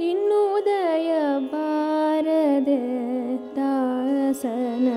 ಇನ್ನುದಯ ಬಾರದೆ ದಾಸನ